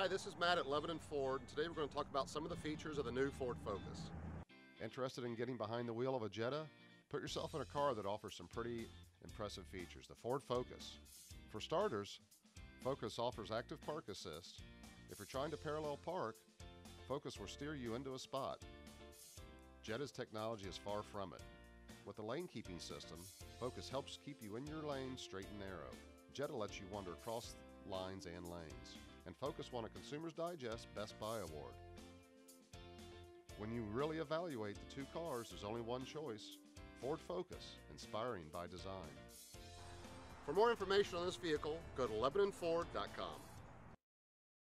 Hi, this is Matt at Lebanon Ford. Today we're going to talk about some of the features of the new Ford Focus. Interested in getting behind the wheel of a Jetta? Put yourself in a car that offers some pretty impressive features. The Ford Focus. For starters, Focus offers active park assist. If you're trying to parallel park, Focus will steer you into a spot. Jetta's technology is far from it. With the lane keeping system, Focus helps keep you in your lane straight and narrow. Jetta lets you wander across lines and lanes. And Focus won a Consumer's Digest Best Buy Award. When you really evaluate the two cars, there's only one choice Ford Focus, inspiring by design. For more information on this vehicle, go to LebanonFord.com.